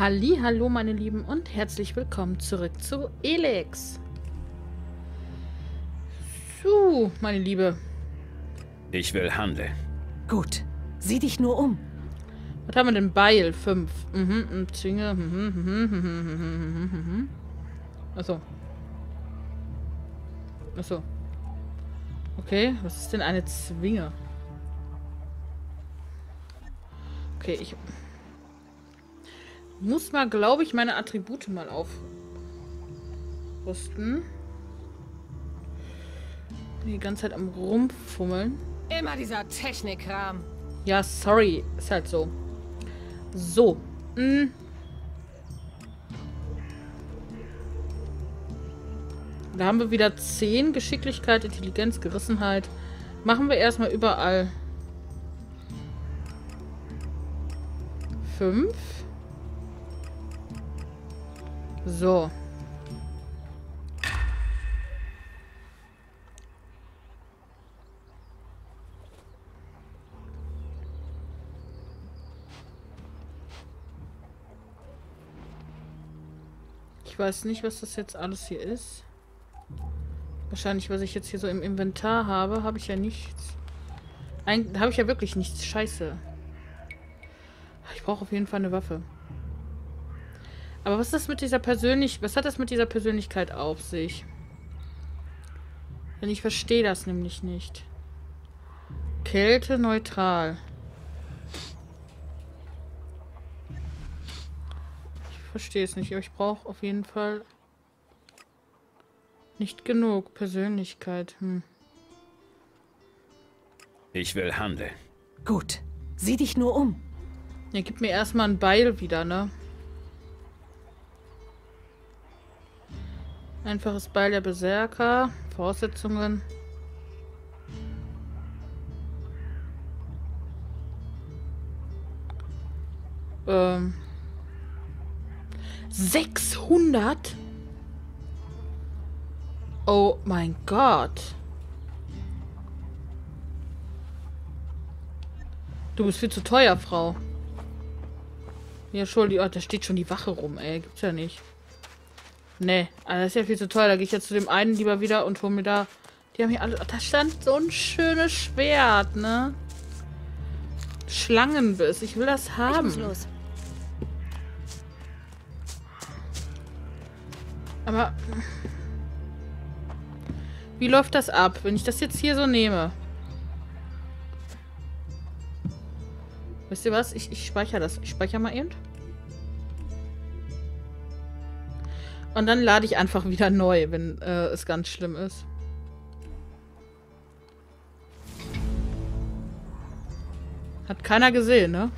Halli, hallo meine Lieben und herzlich willkommen zurück zu Elex. So, meine Liebe. Ich will handeln. Gut. Sieh dich nur um. Was haben wir denn? Beil 5. Mhm. Mhm, mhm, mhm, mhm, mhm, mhm. Achso. Achso. Okay, was ist denn eine Zwinge? Okay, ich muss mal, glaube ich, meine Attribute mal aufrüsten. Die ganze Zeit am Rumfummeln. Immer dieser Technikkram. Ja, sorry. Ist halt so. So. Hm. Da haben wir wieder 10. Geschicklichkeit, Intelligenz, Gerissenheit. Machen wir erstmal überall 5. So. Ich weiß nicht, was das jetzt alles hier ist. Wahrscheinlich, was ich jetzt hier so im Inventar habe, habe ich ja nichts. Eigentlich habe ich ja wirklich nichts. Scheiße. Ich brauche auf jeden Fall eine Waffe. Aber was ist das mit dieser Persönlichkeit? Was hat das mit dieser Persönlichkeit auf sich? Denn ich verstehe das nämlich nicht. Kälte neutral. Ich verstehe es nicht, aber ich brauche auf jeden Fall nicht genug Persönlichkeit. Hm. Ich will handeln. Gut. Sieh dich nur um. Ja, gib mir erstmal ein Beil wieder, ne? Einfaches Beil der Berserker. Voraussetzungen. Ähm. 600? Oh mein Gott. Du bist viel zu teuer, Frau. Ja, schon, oh, da steht schon die Wache rum, ey. Gibt's ja nicht. Nee, also das ist ja viel zu teuer. Da gehe ich jetzt zu dem einen lieber wieder und hole mir da... Die haben hier alle... Da stand so ein schönes Schwert, ne? Schlangenbiss. Ich will das haben. Ich muss los. Aber... Wie läuft das ab, wenn ich das jetzt hier so nehme? Wisst ihr was? Ich, ich speichere das. Ich speichere mal eben. Und dann lade ich einfach wieder neu, wenn äh, es ganz schlimm ist. Hat keiner gesehen, ne?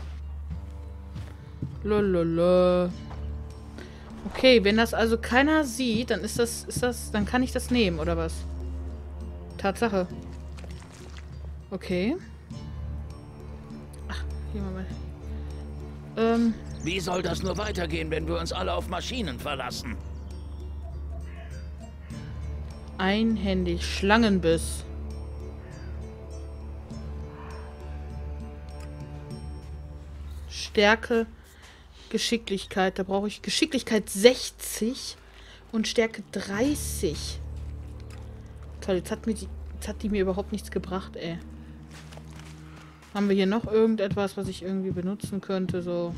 Lololol. Okay, wenn das also keiner sieht, dann ist das, ist das, dann kann ich das nehmen, oder was? Tatsache. Okay. Ach, hier mal. Ähm. Wie soll das nur weitergehen, wenn wir uns alle auf Maschinen verlassen? Einhändig. Schlangenbiss. Stärke, Geschicklichkeit. Da brauche ich Geschicklichkeit 60 und Stärke 30. Toll, jetzt hat, mir die, jetzt hat die mir überhaupt nichts gebracht, ey. Haben wir hier noch irgendetwas, was ich irgendwie benutzen könnte? So.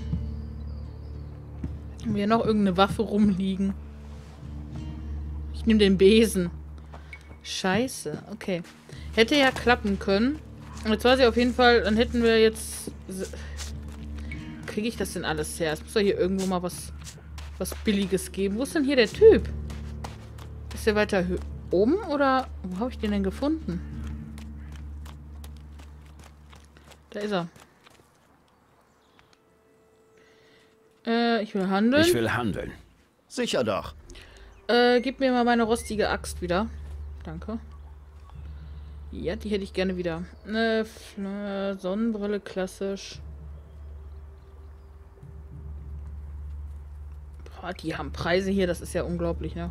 Haben wir hier noch irgendeine Waffe rumliegen? Ich nehme den Besen. Scheiße, okay. Hätte ja klappen können. Jetzt weiß ich auf jeden Fall, dann hätten wir jetzt... Kriege ich das denn alles her? Es muss doch hier irgendwo mal was, was Billiges geben. Wo ist denn hier der Typ? Ist der weiter oben oder... Wo habe ich den denn gefunden? Da ist er. Äh, ich will handeln. Ich will handeln. Sicher doch. Äh, gib mir mal meine rostige Axt wieder. Danke. Ja, die hätte ich gerne wieder. Eine Sonnenbrille, klassisch. Boah, die haben Preise hier, das ist ja unglaublich, ne?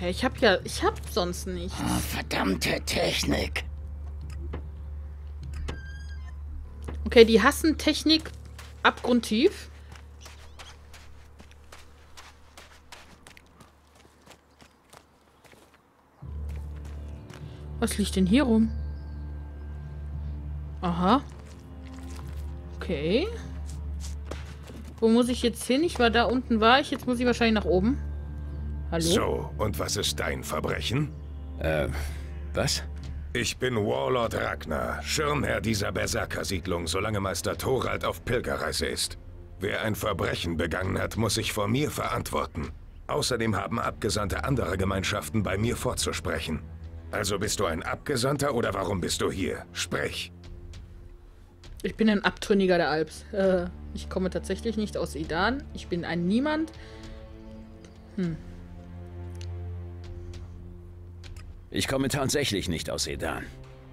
Ja, ich hab ja, ich hab sonst nichts. Ah, verdammte Technik. Okay, die hassen Technik abgrundtief. Was liegt denn hier rum? Aha. Okay. Wo muss ich jetzt hin? Ich war da unten, war ich. Jetzt muss ich wahrscheinlich nach oben. Hallo? So, und was ist dein Verbrechen? Äh, was? Ich bin Warlord Ragnar, Schirmherr dieser Berserker-Siedlung, solange Meister Thorald auf Pilgerreise ist. Wer ein Verbrechen begangen hat, muss sich vor mir verantworten. Außerdem haben Abgesandte anderer Gemeinschaften bei mir vorzusprechen. Also bist du ein Abgesandter oder warum bist du hier? Sprich. Ich bin ein Abtrünniger der Alps. Äh, ich komme tatsächlich nicht aus Idan. Ich bin ein Niemand. Ich komme tatsächlich nicht aus Edan.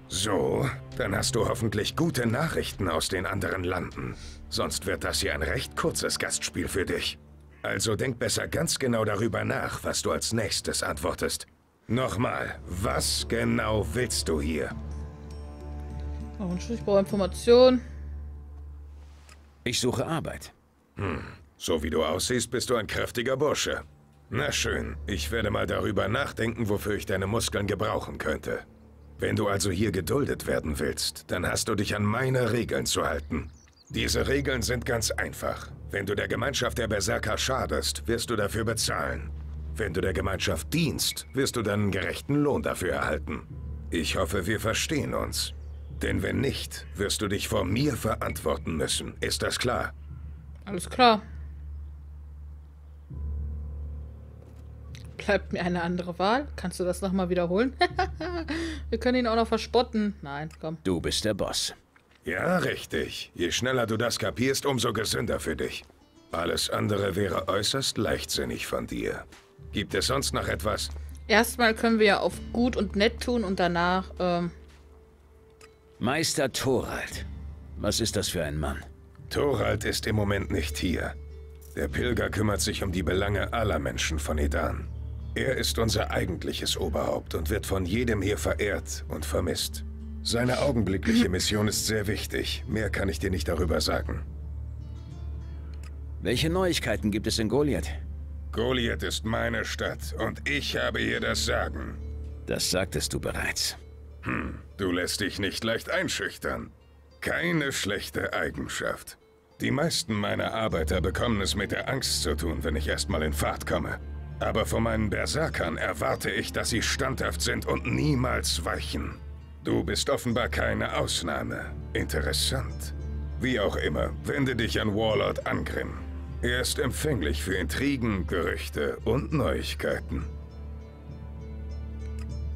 So, dann hast du hoffentlich gute Nachrichten aus den anderen Landen. Sonst wird das hier ein recht kurzes Gastspiel für dich. Also denk besser ganz genau darüber nach, was du als nächstes antwortest. Nochmal, was genau willst du hier? Oh, ich brauche Informationen. Ich suche Arbeit. So wie du aussiehst, bist du ein kräftiger Bursche. Na schön, ich werde mal darüber nachdenken, wofür ich deine Muskeln gebrauchen könnte. Wenn du also hier geduldet werden willst, dann hast du dich an meine Regeln zu halten. Diese Regeln sind ganz einfach. Wenn du der Gemeinschaft der Berserker schadest, wirst du dafür bezahlen. Wenn du der Gemeinschaft dienst, wirst du deinen gerechten Lohn dafür erhalten. Ich hoffe, wir verstehen uns. Denn wenn nicht, wirst du dich vor mir verantworten müssen. Ist das klar? Alles klar. Bleibt mir eine andere Wahl? Kannst du das nochmal wiederholen? Wir können ihn auch noch verspotten. Nein, komm. Du bist der Boss. Ja, richtig. Je schneller du das kapierst, umso gesünder für dich. Alles andere wäre äußerst leichtsinnig von dir. Gibt es sonst noch etwas? Erstmal können wir ja auf gut und nett tun und danach, ähm, Meister Thorald. Was ist das für ein Mann? Thorald ist im Moment nicht hier. Der Pilger kümmert sich um die Belange aller Menschen von Edan. Er ist unser eigentliches Oberhaupt und wird von jedem hier verehrt und vermisst. Seine augenblickliche Mission ist sehr wichtig. Mehr kann ich dir nicht darüber sagen. Welche Neuigkeiten gibt es in Goliath? Goliath ist meine Stadt und ich habe hier das Sagen. Das sagtest du bereits. Du lässt dich nicht leicht einschüchtern. Keine schlechte Eigenschaft. Die meisten meiner Arbeiter bekommen es mit der Angst zu tun, wenn ich erstmal in Fahrt komme. Aber von meinen Berserkern erwarte ich, dass sie standhaft sind und niemals weichen. Du bist offenbar keine Ausnahme. Interessant. Wie auch immer, wende dich an Warlord Angrim. Er ist empfänglich für Intrigen, Gerüchte und Neuigkeiten.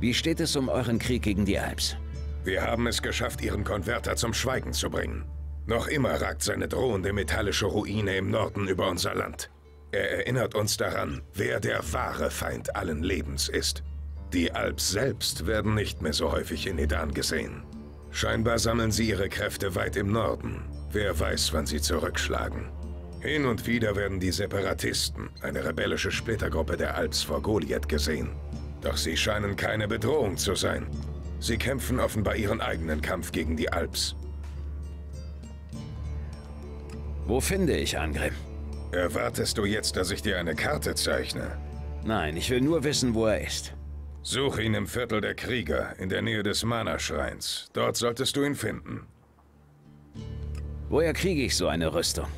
Wie steht es um euren Krieg gegen die Alps? Wir haben es geschafft, ihren Konverter zum Schweigen zu bringen. Noch immer ragt seine drohende metallische Ruine im Norden über unser Land. Er erinnert uns daran, wer der wahre Feind allen Lebens ist. Die Alps selbst werden nicht mehr so häufig in Edan gesehen. Scheinbar sammeln sie ihre Kräfte weit im Norden. Wer weiß, wann sie zurückschlagen. Hin und wieder werden die Separatisten, eine rebellische Splittergruppe der Alps vor Goliath gesehen. Doch sie scheinen keine Bedrohung zu sein. Sie kämpfen offenbar ihren eigenen Kampf gegen die Alps. Wo finde ich Angrim? Erwartest du jetzt, dass ich dir eine Karte zeichne? Nein, ich will nur wissen, wo er ist. Such ihn im Viertel der Krieger, in der Nähe des Mana-Schreins. Dort solltest du ihn finden. Woher kriege ich so eine Rüstung?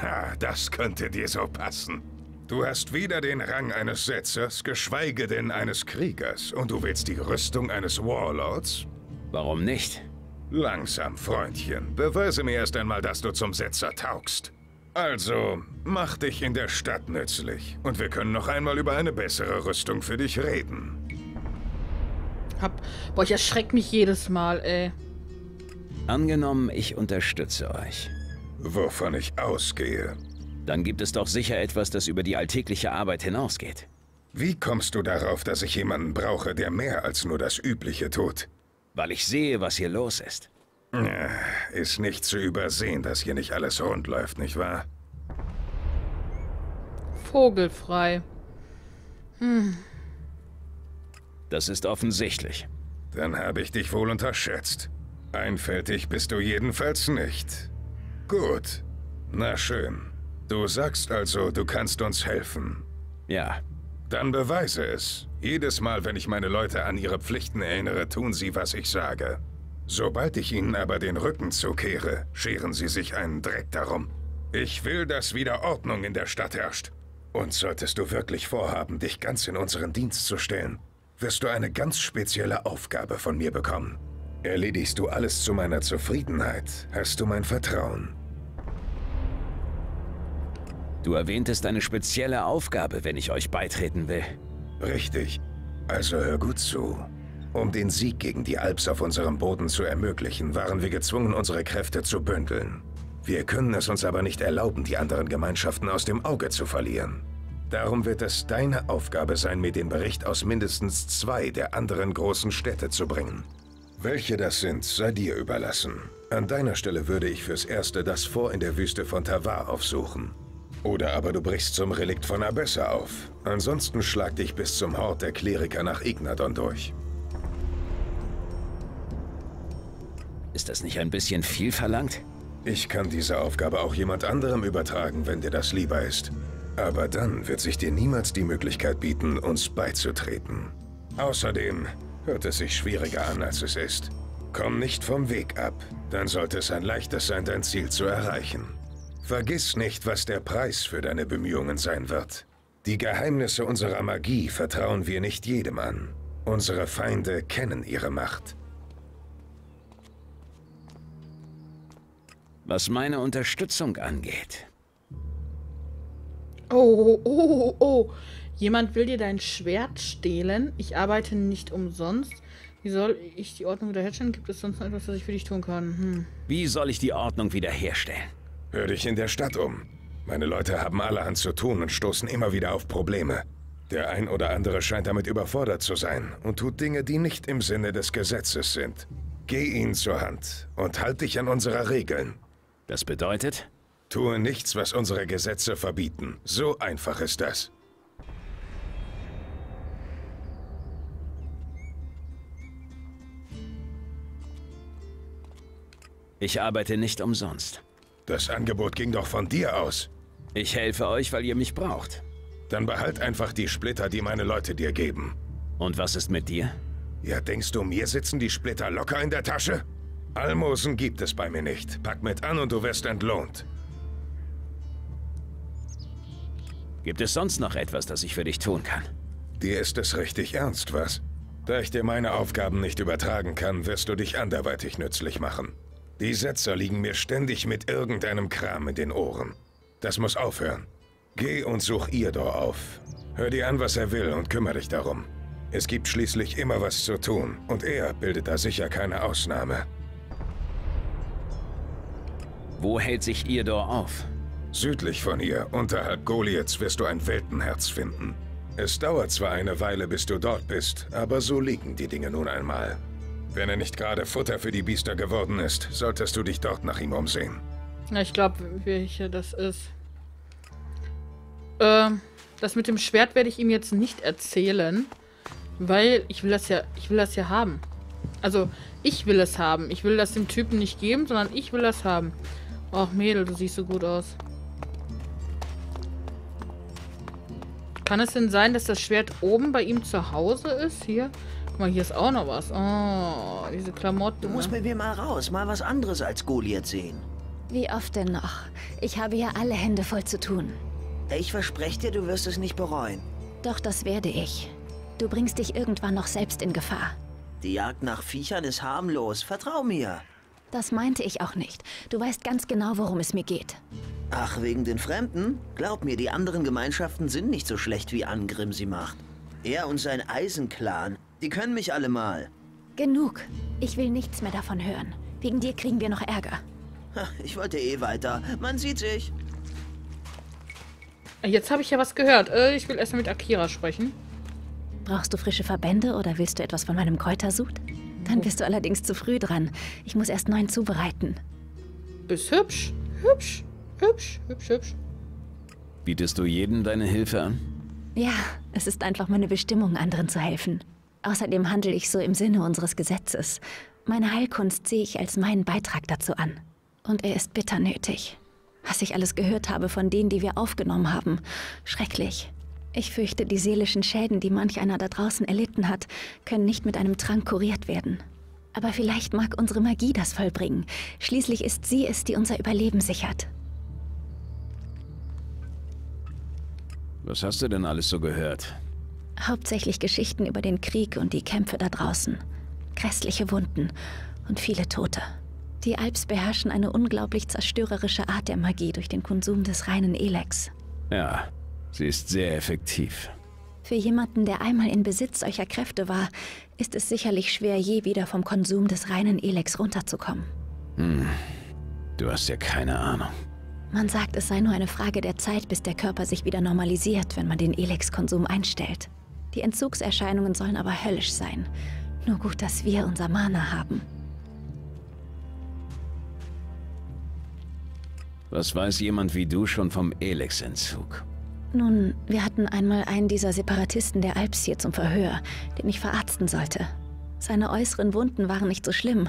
Ha, das könnte dir so passen. Du hast weder den Rang eines Setzers, geschweige denn eines Kriegers. Und du willst die Rüstung eines Warlords? Warum nicht? Langsam, Freundchen. Beweise mir erst einmal, dass du zum Setzer taugst. Also, mach dich in der Stadt nützlich. Und wir können noch einmal über eine bessere Rüstung für dich reden. hab. Boah, ich erschreck mich jedes Mal, ey. Angenommen, ich unterstütze euch. Wovon ich ausgehe. Dann gibt es doch sicher etwas, das über die alltägliche Arbeit hinausgeht. Wie kommst du darauf, dass ich jemanden brauche, der mehr als nur das Übliche tut? Weil ich sehe, was hier los ist. Ja, Ist nicht zu übersehen, dass hier nicht alles rund läuft, nicht wahr? Vogelfrei. Hm. Das ist offensichtlich. Dann habe ich dich wohl unterschätzt. Einfältig bist du jedenfalls nicht. Gut. Na schön. Du sagst also, du kannst uns helfen. Ja, Dann beweise es. Jedes Mal, wenn ich meine Leute an ihre Pflichten erinnere, tun sie, was ich sage. Sobald ich ihnen aber den Rücken zukehre, scheren sie sich einen Dreck darum. Ich will, dass wieder Ordnung in der Stadt herrscht. Und solltest du wirklich vorhaben, dich ganz in unseren Dienst zu stellen, wirst du eine ganz spezielle Aufgabe von mir bekommen. Erledigst du alles zu meiner Zufriedenheit, hast du mein Vertrauen. du erwähntest eine spezielle Aufgabe, wenn ich euch beitreten will. Richtig. Also hör gut zu. Um den Sieg gegen die Alps auf unserem Boden zu ermöglichen, waren wir gezwungen, unsere Kräfte zu bündeln. Wir können es uns aber nicht erlauben, die anderen Gemeinschaften aus dem Auge zu verlieren. Darum wird es deine Aufgabe sein, mir den Bericht aus mindestens zwei der anderen großen Städte zu bringen. Welche das sind, sei dir überlassen. An deiner Stelle würde ich fürs Erste das Fort in der Wüste von Tavar aufsuchen. Oder aber du brichst zum Relikt von Abessa auf. Ansonsten schlag dich bis zum Hort der Kleriker nach Ignadon durch. Ist das nicht ein bisschen viel verlangt? Ich kann diese Aufgabe auch jemand anderem übertragen, wenn dir das lieber ist. Aber dann wird sich dir niemals die Möglichkeit bieten, uns beizutreten. Außerdem hört es sich schwieriger an, als es ist. Komm nicht vom Weg ab, dann sollte es ein leichtes sein, dein Ziel zu erreichen. Vergiss nicht, was der Preis für deine Bemühungen sein wird. Die Geheimnisse unserer Magie vertrauen wir nicht jedem an. Unsere Feinde kennen ihre Macht. Was meine Unterstützung angeht. Oh, oh, oh, oh. Jemand will dir dein Schwert stehlen. Ich arbeite nicht umsonst. Wie soll ich die Ordnung wiederherstellen? Gibt es sonst noch etwas, was ich für dich tun kann? Hm. Wie soll ich die Ordnung wiederherstellen? Hör dich in der Stadt um. Meine Leute haben allerhand zu tun und stoßen immer wieder auf Probleme. Der ein oder andere scheint damit überfordert zu sein und tut Dinge, die nicht im Sinne des Gesetzes sind. Geh ihnen zur Hand und halt dich an unsere Regeln. Das bedeutet, Tue nichts, was unsere Gesetze verbieten. So einfach ist das. ich arbeite nicht umsonst. Das Angebot ging doch von dir aus. Ich helfe euch, weil ihr mich braucht. Dann behalt einfach die Splitter, die meine Leute dir geben. Und was ist mit dir? Ja, denkst du, mir sitzen die Splitter locker in der Tasche? Almosen gibt es bei mir nicht. Pack mit an und du wirst entlohnt. Gibt es sonst noch etwas, das ich für dich tun kann? Dir ist es richtig ernst, was? Da ich dir meine Aufgaben nicht übertragen kann, wirst du dich anderweitig nützlich machen. Die Setzer liegen mir ständig mit irgendeinem Kram in den Ohren. Das muss aufhören. Geh und such Irdor auf. Hör dir an, was er will und kümmere dich darum. Es gibt schließlich immer was zu tun und er bildet da sicher keine Ausnahme. Wo hält sich Irdor auf? Südlich von hier, unterhalb Goliaths, wirst du ein Weltenherz finden. Es dauert zwar eine Weile, bis du dort bist, aber so liegen die Dinge nun einmal. Wenn er nicht gerade Futter für die Biester geworden ist, solltest du dich dort nach ihm umsehen. Ja, ich glaube, welche das ist. Ähm, das mit dem Schwert werde ich ihm jetzt nicht erzählen, weil ich will das ja, ich will das ja haben. Also, ich will es haben. Ich will das dem Typen nicht geben, sondern ich will das haben. Ach, Mädel, du siehst so gut aus. Kann es denn sein, dass das Schwert oben bei ihm zu Hause ist? Hier? Guck mal, hier ist auch noch was. Oh, diese Klamotten. Du musst ne? mit mir mal raus, mal was anderes als Goliath sehen. Wie oft denn noch? Ich habe hier alle Hände voll zu tun. Ich verspreche dir, du wirst es nicht bereuen. Doch das werde ich. Du bringst dich irgendwann noch selbst in Gefahr. Die Jagd nach Viechern ist harmlos, vertrau mir. Das meinte ich auch nicht. Du weißt ganz genau, worum es mir geht. Ach, wegen den Fremden? Glaub mir, die anderen Gemeinschaften sind nicht so schlecht, wie Angrim sie macht. Er und sein Eisenclan, die können mich alle mal. Genug. Ich will nichts mehr davon hören. Wegen dir kriegen wir noch Ärger. Ich wollte eh weiter. Man sieht sich. Jetzt habe ich ja was gehört. Äh, ich will erstmal mit Akira sprechen. Brauchst du frische Verbände oder willst du etwas von meinem Kräutersud? Dann bist du allerdings zu früh dran. Ich muss erst neun zubereiten. Bist hübsch. Hübsch. Hübsch. Hübsch, hübsch. Bietest du jedem deine Hilfe an? Ja, es ist einfach meine Bestimmung, anderen zu helfen. Außerdem handle ich so im Sinne unseres Gesetzes. Meine Heilkunst sehe ich als meinen Beitrag dazu an. Und er ist bitter nötig. Was ich alles gehört habe von denen, die wir aufgenommen haben. Schrecklich. Ich fürchte, die seelischen Schäden, die manch einer da draußen erlitten hat, können nicht mit einem Trank kuriert werden. Aber vielleicht mag unsere Magie das vollbringen. Schließlich ist sie es, die unser Überleben sichert. Was hast du denn alles so gehört? Hauptsächlich Geschichten über den Krieg und die Kämpfe da draußen. Grässliche Wunden und viele Tote. Die Alps beherrschen eine unglaublich zerstörerische Art der Magie durch den Konsum des reinen Elex. Ja, sie ist sehr effektiv. Für jemanden, der einmal in Besitz solcher Kräfte war, ist es sicherlich schwer, je wieder vom Konsum des reinen Elex runterzukommen. Hm, du hast ja keine Ahnung. Man sagt, es sei nur eine Frage der Zeit, bis der Körper sich wieder normalisiert, wenn man den Elex-Konsum einstellt. Die Entzugserscheinungen sollen aber höllisch sein. Nur gut, dass wir unser Mana haben. Was weiß jemand wie du schon vom Elex-Entzug? Nun, wir hatten einmal einen dieser Separatisten der Alps hier zum Verhör, den ich verarzten sollte. Seine äußeren Wunden waren nicht so schlimm,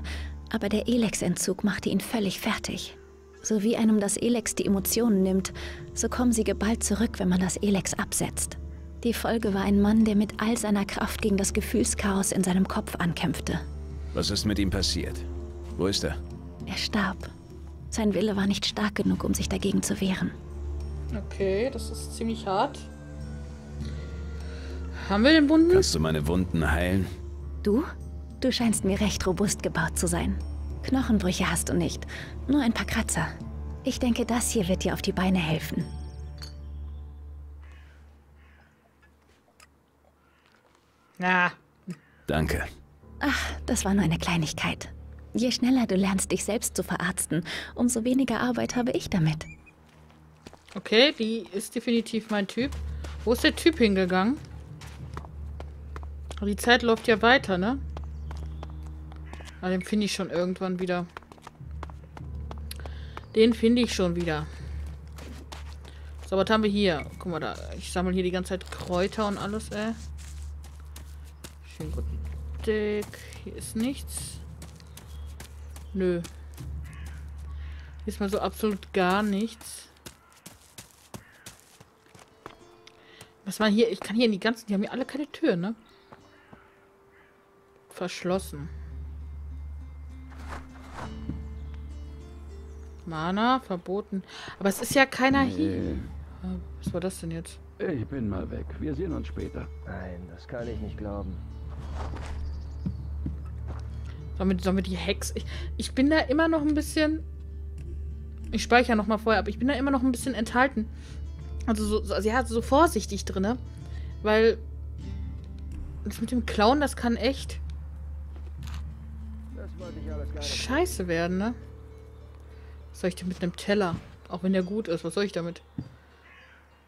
aber der Elex-Entzug machte ihn völlig fertig. So wie einem das Elex die Emotionen nimmt, so kommen sie geballt zurück, wenn man das Elex absetzt. Die Folge war ein Mann, der mit all seiner Kraft gegen das Gefühlschaos in seinem Kopf ankämpfte. Was ist mit ihm passiert? Wo ist er? Er starb. Sein Wille war nicht stark genug, um sich dagegen zu wehren. Okay, das ist ziemlich hart. Haben wir den Wunden? Kannst du meine Wunden heilen? Du? Du scheinst mir recht robust gebaut zu sein. Knochenbrüche hast du nicht, nur ein paar Kratzer. Ich denke, das hier wird dir auf die Beine helfen. Ja. Danke. Ach, das war nur eine Kleinigkeit. Je schneller du lernst, dich selbst zu verarzten, umso weniger Arbeit habe ich damit. Okay, die ist definitiv mein Typ. Wo ist der Typ hingegangen? Die Zeit läuft ja weiter, ne? Aber den finde ich schon irgendwann wieder. Den finde ich schon wieder. So, was haben wir hier? Guck mal da. Ich sammle hier die ganze Zeit Kräuter und alles, ey. Schön gut dick. Hier ist nichts. Nö. Hier ist mal so absolut gar nichts. Was war hier? Ich kann hier in die ganzen... Die haben hier alle keine Tür, ne? Verschlossen. Mana, verboten. Aber es ist ja keiner hier. Was war das denn jetzt? Ich bin mal weg. Wir sehen uns später. Nein, das kann ich nicht glauben. Sollen wir, sollen wir die Hex... Ich, ich bin da immer noch ein bisschen... Ich speichere noch mal vorher, aber ich bin da immer noch ein bisschen enthalten. Also so, so, also ja, so vorsichtig drinne. Weil... Das mit dem Clown, das kann echt... Scheiße werden, ne? Was soll ich denn mit einem Teller? Auch wenn der gut ist, was soll ich damit?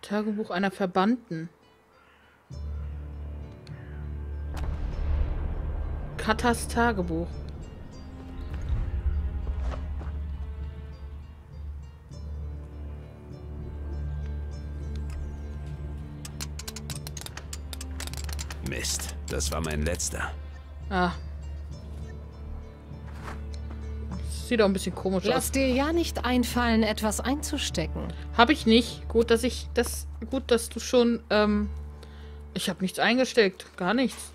Tagebuch einer Verbannten. Katas Tagebuch. Mist, das war mein letzter. Ah. Sieht auch ein bisschen komisch aus. Lass dir ja nicht einfallen, etwas einzustecken. Habe ich nicht. Gut, dass ich das. Gut, dass du schon. Ähm, ich habe nichts eingesteckt. Gar nichts.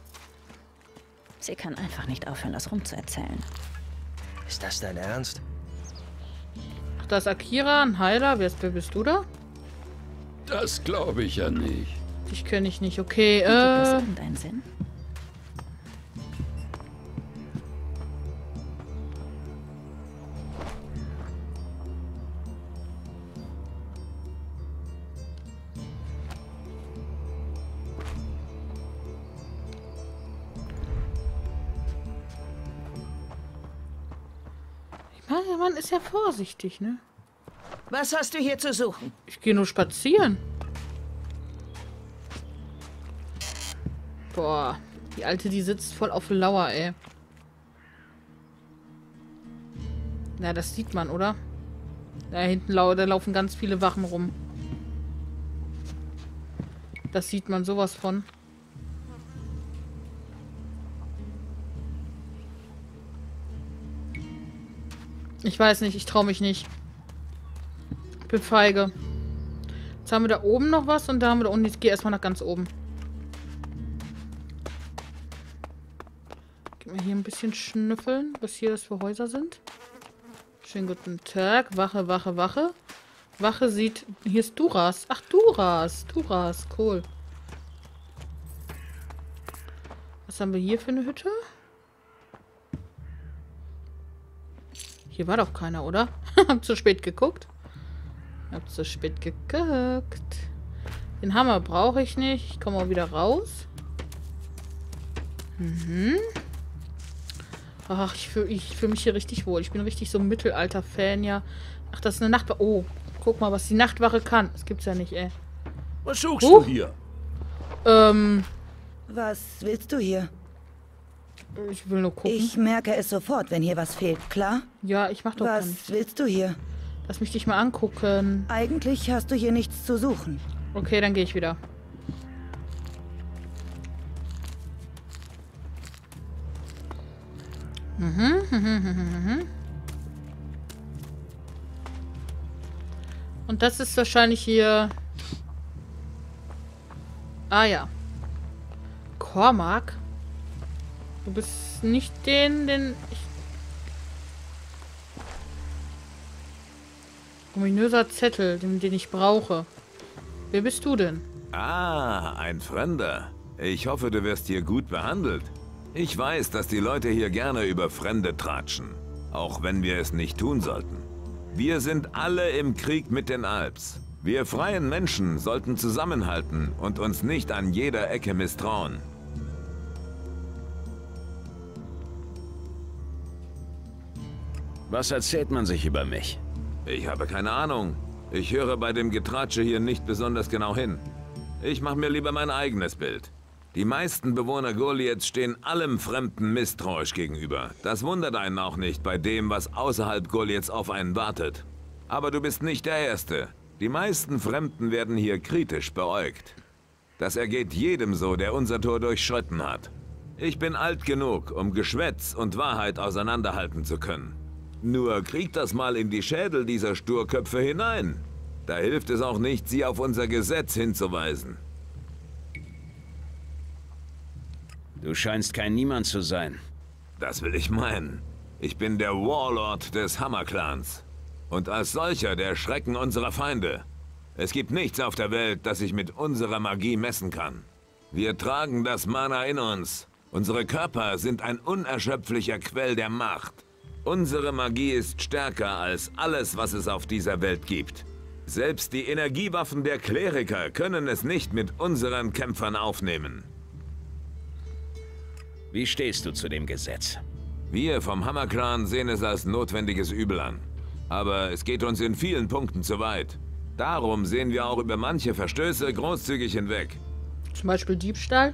Sie kann einfach nicht aufhören, das rumzuerzählen. Ist das dein Ernst? Ach, da ist Akira, ein Heiler. Wer, wer bist du da? Das glaube ich ja nicht. Dich kenne ich nicht. Okay, Gibt das äh. irgendeinen Sinn? Der Mann ist ja vorsichtig, ne? Was hast du hier zu suchen? Ich gehe nur spazieren. Boah, die Alte, die sitzt voll auf Lauer, ey. Na, ja, das sieht man, oder? Da hinten lau da laufen ganz viele Wachen rum. Das sieht man sowas von. Ich weiß nicht, ich traue mich nicht. Ich bin feige. Jetzt haben wir da oben noch was und da haben wir da unten. Ich gehe erstmal nach ganz oben. Ein bisschen schnüffeln, was hier das für Häuser sind. Schönen guten Tag. Wache, Wache, Wache. Wache sieht... Hier ist Duras. Ach, Duras. Duras. Cool. Was haben wir hier für eine Hütte? Hier war doch keiner, oder? Hab zu spät geguckt. Hab zu spät geguckt. Den Hammer brauche ich nicht. Ich komme auch wieder raus. Mhm. Ach, ich fühle ich fühl mich hier richtig wohl. Ich bin richtig so ein Mittelalter-Fan, ja. Ach, das ist eine Nachtwache. Oh, guck mal, was die Nachtwache kann. Das gibt's ja nicht, ey. Was suchst Huh? du hier? Ähm, Was willst du hier? ich will nur gucken. Ich merke es sofort, wenn hier was fehlt, klar? ja, ich mach doch Was nichts. willst du hier? Lass mich dich mal angucken. Eigentlich hast du hier nichts zu suchen. Okay, dann gehe ich wieder. Mhm, mhm, mhm, mhm. Und das ist wahrscheinlich hier... Ah ja. Cormac? Du bist nicht den, den ich... Ominöser Zettel, den, den ich brauche. Wer bist du denn? Ah, ein Fremder. Ich hoffe, du wirst hier gut behandelt. Ich weiß, dass die Leute hier gerne über Fremde tratschen. Auch wenn wir es nicht tun sollten. Wir sind alle im Krieg mit den Alps. Wir freien Menschen sollten zusammenhalten und uns nicht an jeder Ecke misstrauen. Was erzählt man sich über mich? Ich habe keine Ahnung. Ich höre bei dem Getratsche hier nicht besonders genau hin. Ich mache mir lieber mein eigenes Bild. Die meisten Bewohner Goliaths stehen allem Fremden misstrauisch gegenüber. Das wundert einen auch nicht bei dem, was außerhalb Goliaths auf einen wartet. Aber du bist nicht der Erste. Die meisten Fremden werden hier kritisch beäugt. Das ergeht jedem so, der unser Tor durchschritten hat. Ich bin alt genug, um Geschwätz und Wahrheit auseinanderhalten zu können. Nur krieg das mal in die Schädel dieser Sturköpfe hinein. Da hilft es auch nicht, sie auf unser Gesetz hinzuweisen. Du scheinst kein Niemand zu sein. Das will ich meinen. Ich bin der Warlord des Hammer-Clans. Und als solcher der Schrecken unserer Feinde. Es gibt nichts auf der Welt, das sich mit unserer Magie messen kann. Wir tragen das Mana in uns. Unsere Körper sind ein unerschöpflicher Quell der Macht. Unsere Magie ist stärker als alles, was es auf dieser Welt gibt. Selbst die Energiewaffen der Kleriker können es nicht mit unseren Kämpfern aufnehmen. Wie stehst du zu dem Gesetz? Wir vom Hammer-Clan sehen es als notwendiges Übel an. Aber es geht uns in vielen Punkten zu weit. Darum sehen wir auch über manche Verstöße großzügig hinweg. Zum Beispiel Diebstahl?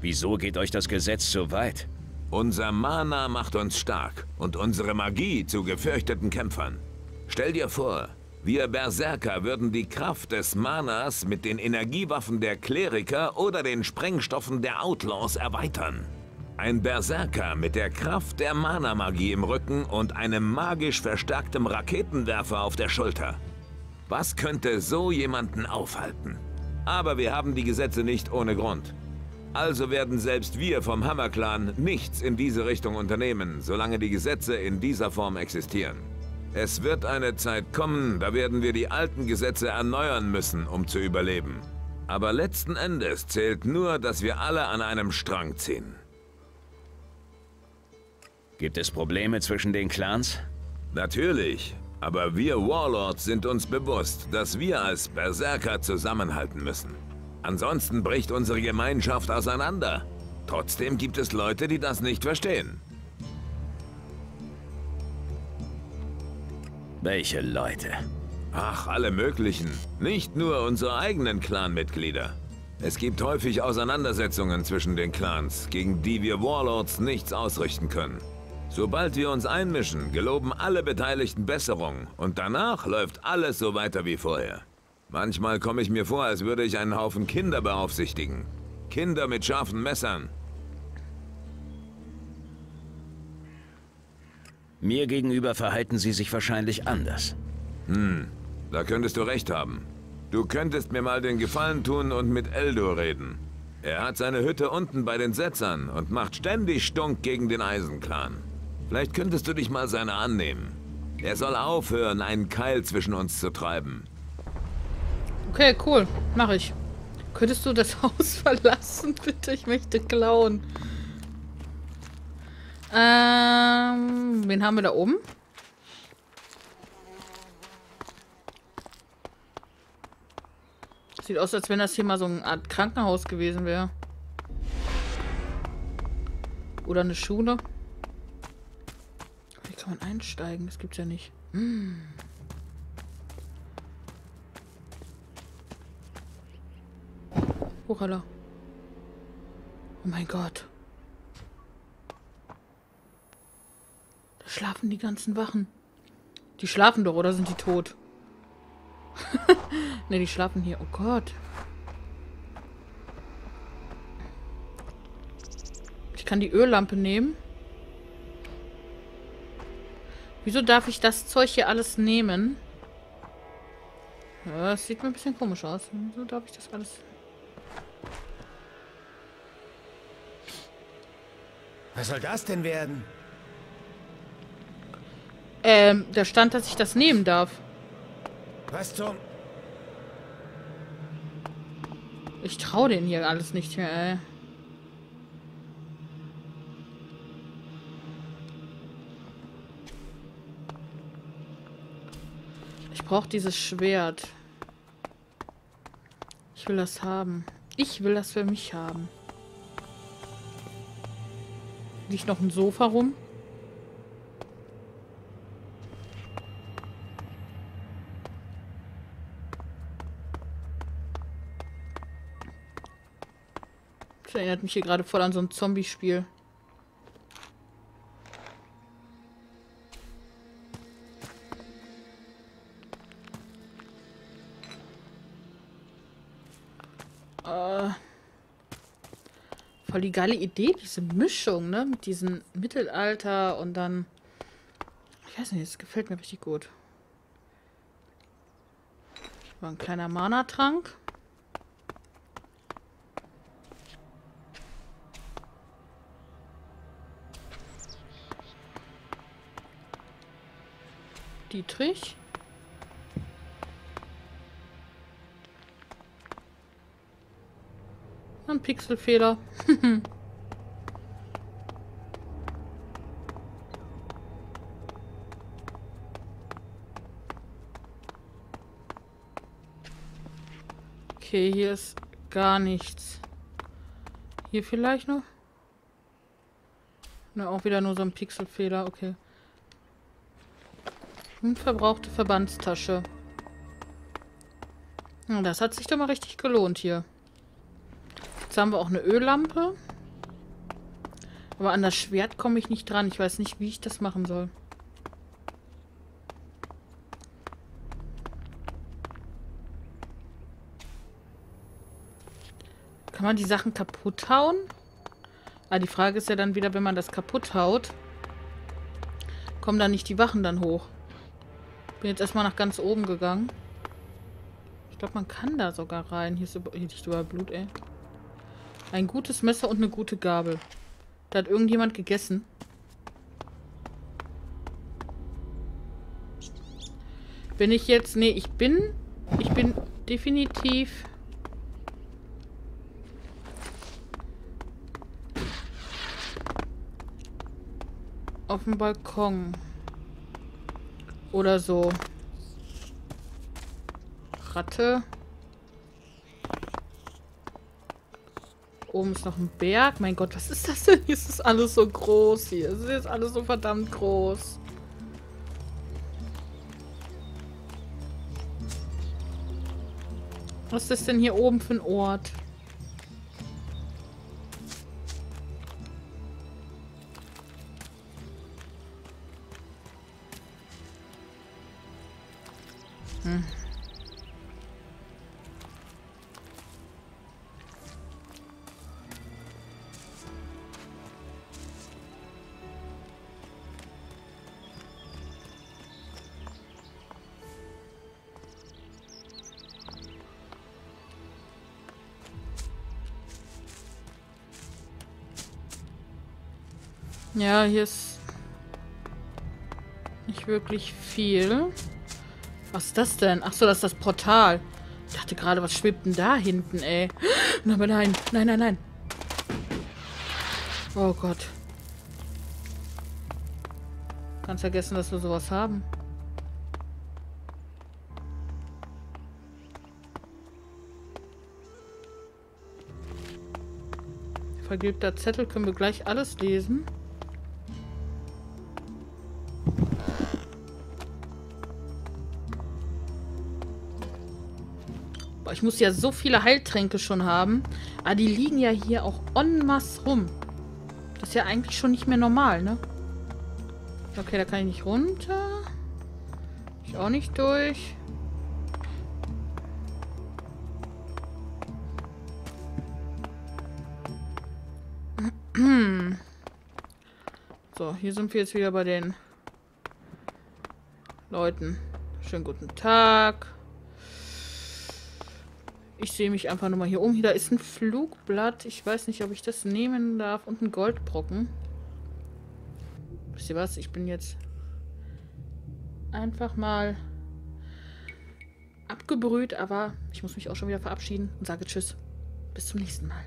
Wieso geht euch das Gesetz so weit? Unser Mana macht uns stark und unsere Magie zu gefürchteten Kämpfern. Stell dir vor, wir Berserker würden die Kraft des Manas mit den Energiewaffen der Kleriker oder den Sprengstoffen der Outlaws erweitern. Ein Berserker mit der Kraft der Mana-Magie im Rücken und einem magisch verstärktem Raketenwerfer auf der Schulter. Was könnte so jemanden aufhalten? Aber wir haben die Gesetze nicht ohne Grund. Also werden selbst wir vom Hammer-Clan nichts in diese Richtung unternehmen, solange die Gesetze in dieser Form existieren. Es wird eine Zeit kommen, da werden wir die alten Gesetze erneuern müssen, um zu überleben. Aber letzten Endes zählt nur, dass wir alle an einem Strang ziehen. Gibt es Probleme zwischen den Clans? Natürlich, aber wir Warlords sind uns bewusst, dass wir als Berserker zusammenhalten müssen. Ansonsten bricht unsere Gemeinschaft auseinander. Trotzdem gibt es Leute, die das nicht verstehen. Welche Leute? Ach, alle möglichen. Nicht nur unsere eigenen Clanmitglieder. Es gibt häufig Auseinandersetzungen zwischen den Clans, gegen die wir Warlords nichts ausrichten können. Sobald wir uns einmischen, geloben alle Beteiligten Besserung und danach läuft alles so weiter wie vorher. Manchmal komme ich mir vor, als würde ich einen Haufen Kinder beaufsichtigen. Kinder mit scharfen Messern. Mir gegenüber verhalten sie sich wahrscheinlich anders. Hm, da könntest du recht haben. Du könntest mir mal den Gefallen tun und mit Eldo reden. Er hat seine Hütte unten bei den Setzern und macht ständig Stunk gegen den Eisenclan. Vielleicht könntest du dich mal seiner annehmen. Er soll aufhören, einen Keil zwischen uns zu treiben. Okay, cool. Mach ich. Könntest du das Haus verlassen, bitte? Ich möchte klauen. Ähm, wen haben wir da oben? Sieht aus, als wenn das hier mal so eine Art Krankenhaus gewesen wäre. Oder eine Schule. Wie kann man einsteigen? Das gibt's ja nicht. Hm. Hochalla. Oh mein Gott. Da schlafen die ganzen Wachen. Die schlafen doch, oder sind die tot? ne, die schlafen hier. Oh Gott. Ich kann die Öllampe nehmen. Wieso darf ich das Zeug hier alles nehmen? Ja, das sieht mir ein bisschen komisch aus. Wieso darf ich das alles... Was soll das denn werden? Ähm, da stand, dass ich das nehmen darf. Was zum... Ich traue denen hier alles nicht mehr, ey. Ich brauche dieses Schwert. Ich will das haben. Ich will das für mich haben. Liegt noch ein Sofa rum? Erinnert mich hier gerade voll an so ein Zombie-Spiel. Äh, voll die geile Idee, diese Mischung, ne? Mit diesem Mittelalter und dann... Ich weiß nicht, das gefällt mir richtig gut. War ein kleiner Mana-Trank. Dietrich. Ein Pixelfehler. okay, hier ist gar nichts. Hier vielleicht noch? Ne, auch wieder nur so ein Pixelfehler, okay. Unverbrauchte Verbandstasche. Das hat sich doch mal richtig gelohnt hier. Jetzt haben wir auch eine Öllampe. Aber an das Schwert komme ich nicht dran. Ich weiß nicht, wie ich das machen soll. Kann man die Sachen kaputt hauen? Ah, die Frage ist ja dann wieder, wenn man das kaputt haut, kommen dann nicht die Wachen dann hoch. Bin jetzt erstmal nach ganz oben gegangen. Ich glaube, man kann da sogar rein. Hier, ist über, hier liegt überall Blut, ey. Ein gutes Messer und eine gute Gabel. Da hat irgendjemand gegessen. Bin ich jetzt... Nee, ich bin... Ich bin definitiv... Auf dem Balkon. Oder so. Ratte. Oben ist noch ein Berg. Mein Gott, was ist das denn? Hier ist das alles so groß hier. Es ist alles so verdammt groß. Was ist das denn hier oben für ein Ort? Hm. Ja, hier ist nicht wirklich viel. Was ist das denn? Ach so, das ist das Portal. Ich dachte gerade, was schwebt denn da hinten, ey? Aber nein, nein, nein, nein. Oh Gott. Ganz vergessen, dass wir sowas haben. Vergilbter Zettel können wir gleich alles lesen. Ich muss ja so viele Heiltränke schon haben. Aber die liegen ja hier auch en masse rum. Das ist ja eigentlich schon nicht mehr normal, ne? Okay, da kann ich nicht runter. Ich auch nicht durch. So, hier sind wir jetzt wieder bei den Leuten. Schönen guten Tag. Ich sehe mich einfach nur mal hier um. Da ist ein Flugblatt. Ich weiß nicht, ob ich das nehmen darf. Und ein Goldbrocken. Wisst ihr was? Ich bin jetzt einfach mal abgebrüht. Aber ich muss mich auch schon wieder verabschieden und sage Tschüss. Bis zum nächsten Mal.